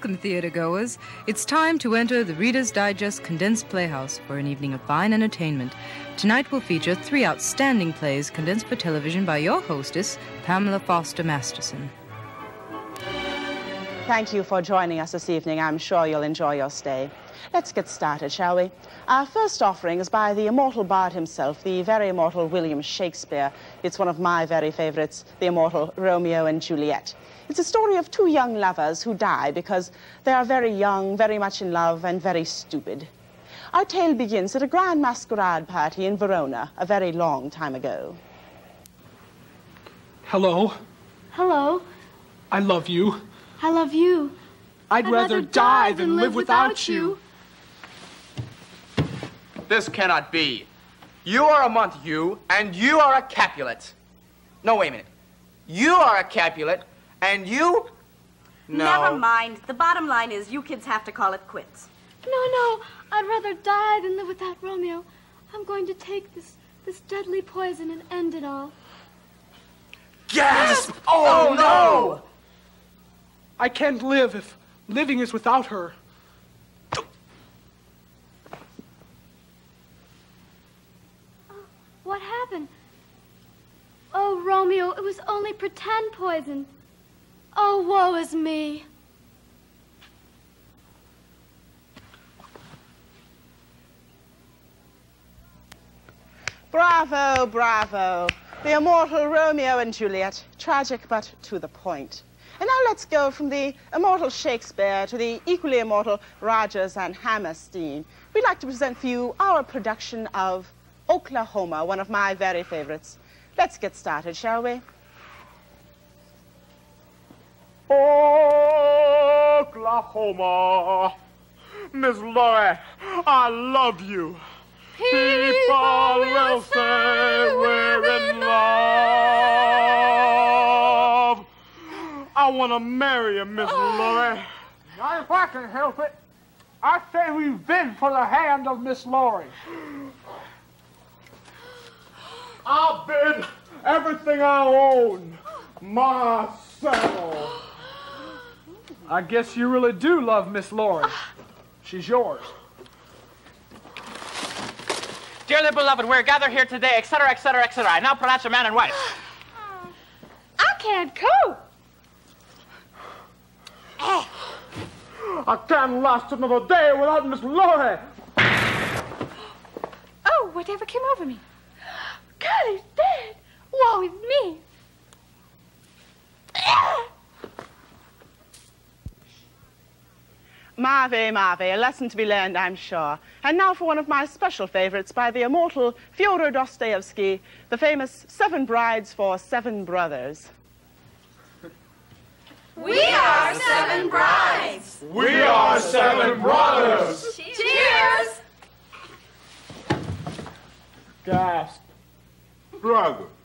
Welcome, theatergoers. It's time to enter the Reader's Digest Condensed Playhouse for an evening of fine entertainment. Tonight will feature three outstanding plays condensed for television by your hostess, Pamela Foster Masterson. Thank you for joining us this evening. I'm sure you'll enjoy your stay. Let's get started, shall we? Our first offering is by the immortal bard himself, the very immortal William Shakespeare. It's one of my very favorites, the immortal Romeo and Juliet. It's a story of two young lovers who die because they are very young, very much in love, and very stupid. Our tale begins at a grand masquerade party in Verona a very long time ago. Hello. Hello. I love you. I love you. I'd, I'd rather, die than live without you. This cannot be. You are a Montague, and you are a Capulet. No, wait a minute. You are a Capulet, and you? No. Never mind. The bottom line is you kids have to call it quits. No, no. I'd rather die than live without Romeo. I'm going to take this this deadly poison and end it all. Gasp! Oh, oh no! I can't live if living is without her. What happened? Oh, Romeo, it was only pretend poison. Oh, woe is me. Bravo, bravo. The immortal Romeo and Juliet. Tragic, but to the point. And now let's go from the immortal Shakespeare to the equally immortal Rodgers and Hammerstein. We'd like to present for you our production of Oklahoma, one of my very favorites. Let's get started, shall we? Oklahoma. Miss Laurey, I love you. People will say we're in love. I want to marry you, Miss Laurey. Not if I can help it. I say we bid for the hand of Miss Laurey. I'll bid everything I own. My saddle. I guess you really do love Miss Laurey. She's yours. Dearly beloved, we're gathered here today, etc., etc., etc. I now pronounce you man and wife. I can't cope. I can't last another day without Miss Laurey. Oh, whatever came over me? God, he's dead. Woe is me. Mave, Mave, a lesson to be learned, I'm sure. And now for one of my special favorites by the immortal Fyodor Dostoevsky, the famous Seven Brides for Seven Brothers. We are seven brides. We are seven brothers. Cheers. Gasp. plano.